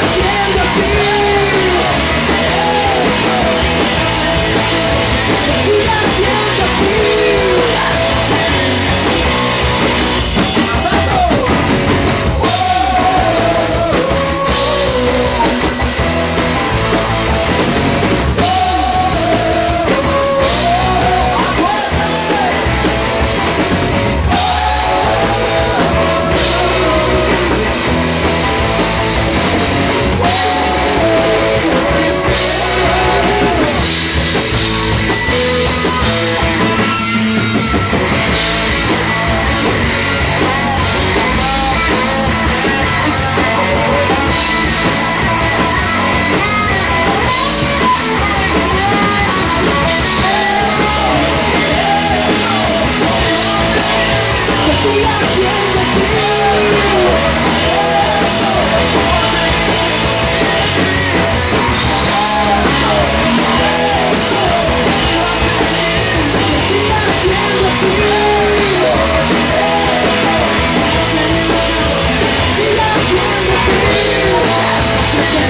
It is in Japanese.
Yeah.